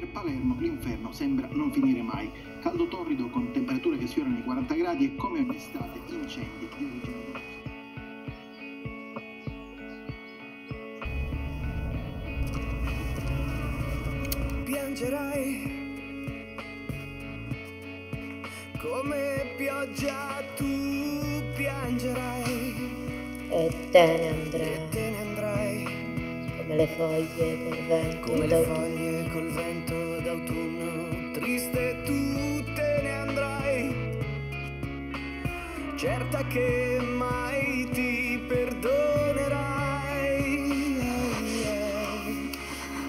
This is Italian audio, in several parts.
Per Palermo l'inferno sembra non finire mai. Caldo torrido con temperature che sfiorano i 40 gradi e come ogni estate incendi di origine piangerai come pioggia tu piangerai. E te ne andrai le foglie col vento. Come le foglie col vento d'autunno. Triste tu te ne andrai. Certa che mai ti perdonerai.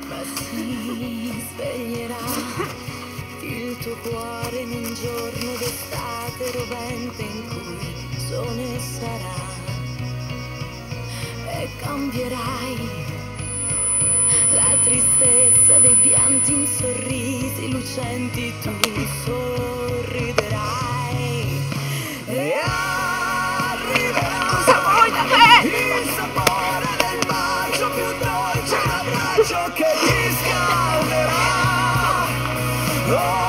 Ma si sveglierà il tuo cuore in un giorno d'estate rovente in cui sole sarà. E cambierai tristezza dei pianti in sorrisi lucenti tu sorriderai e arriverà un sapore da te il sapore del bacio più dolce l'abbraccio che ti scalderà oh.